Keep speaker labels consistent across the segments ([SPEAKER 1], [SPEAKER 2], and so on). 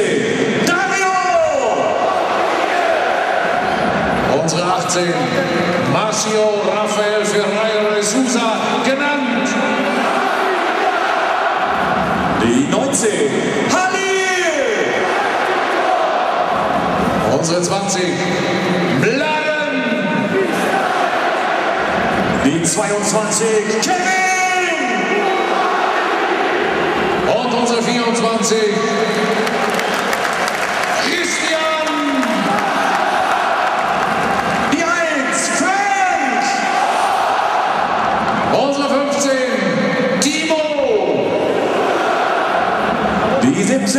[SPEAKER 1] 16. Dario! Unsere 18. Marcio Rafael Ferreira Souza genannt. Die 19. Halil! Unsere 20. Bladen! Die 22. Kevin! Und unsere 24. Die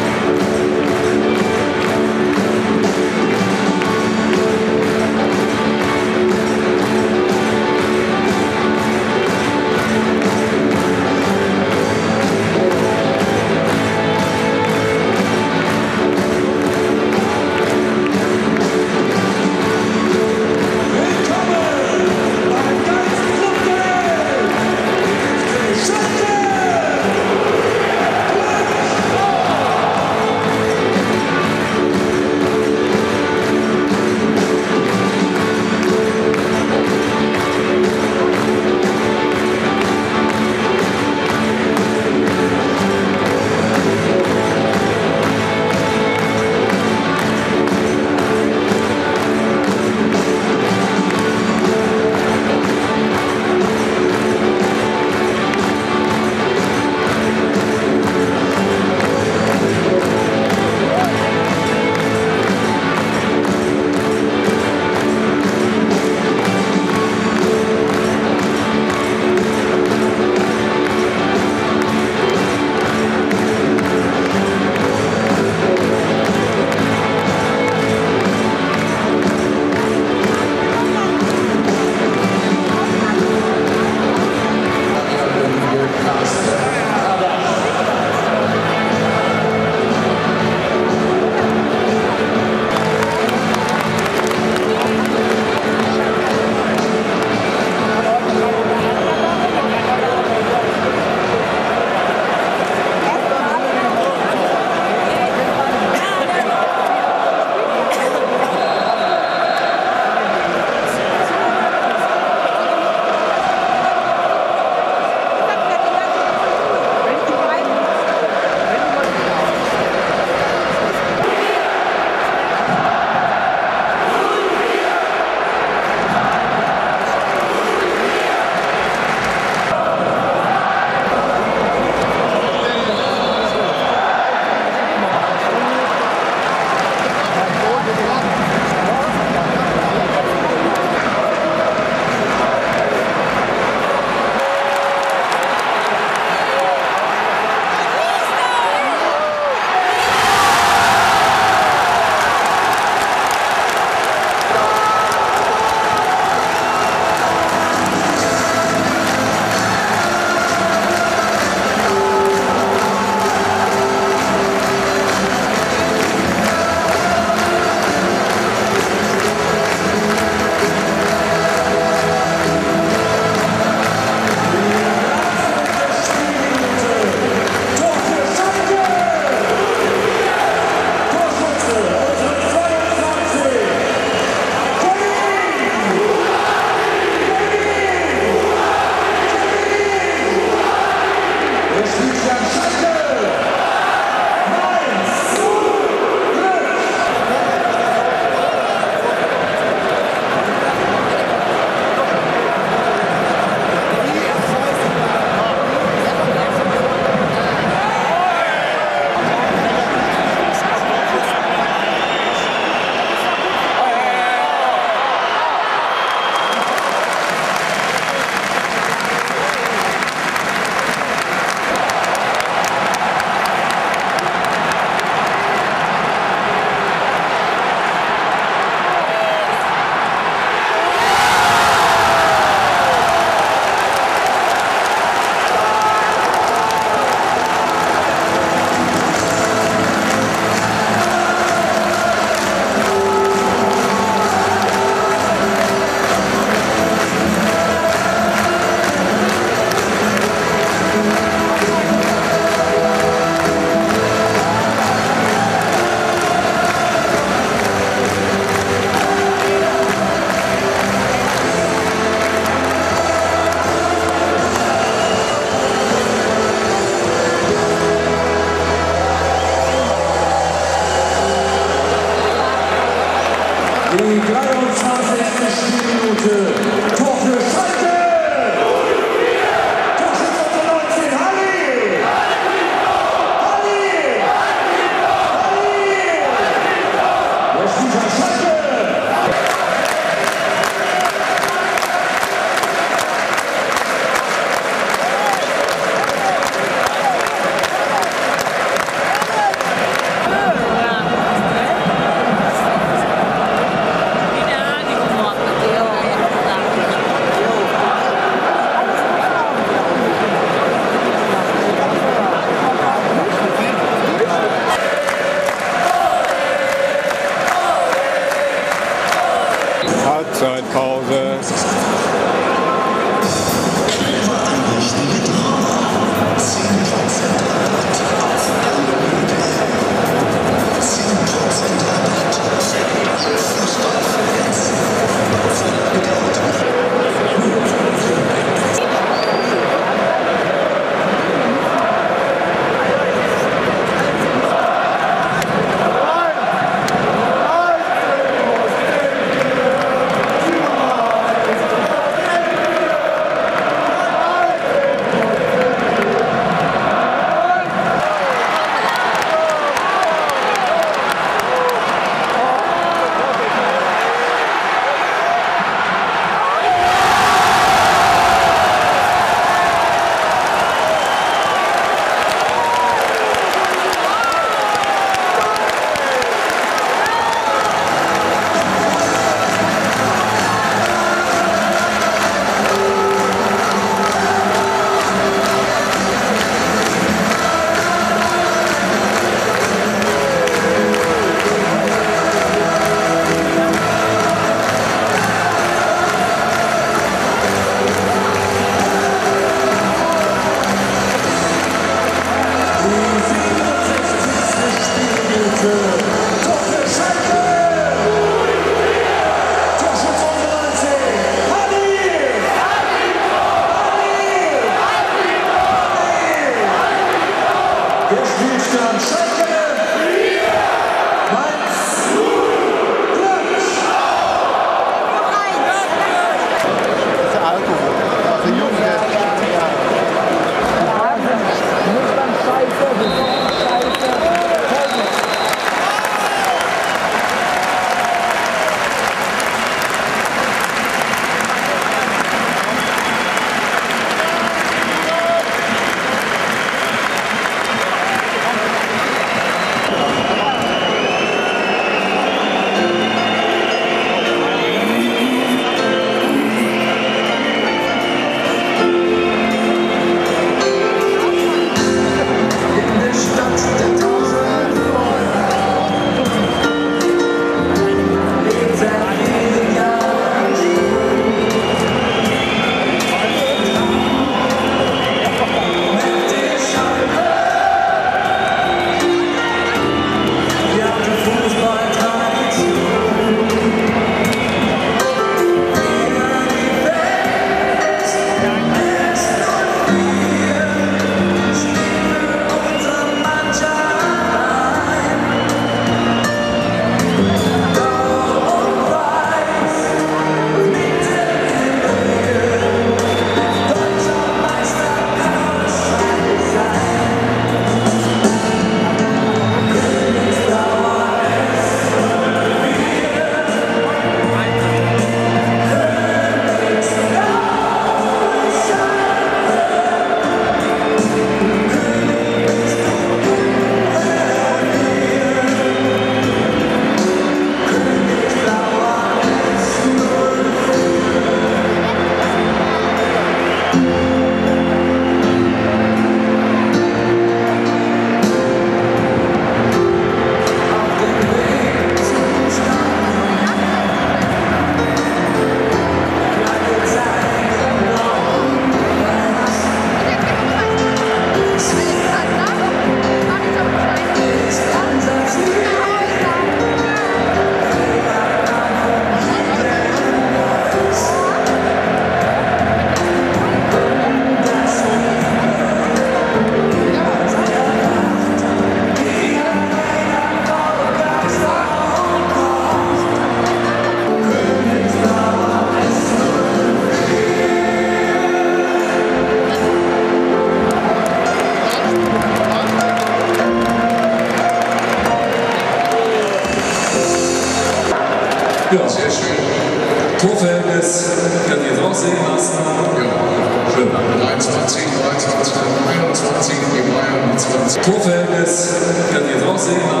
[SPEAKER 2] Ja,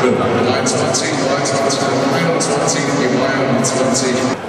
[SPEAKER 2] schön. 23, 23, 21, die Bayern 20.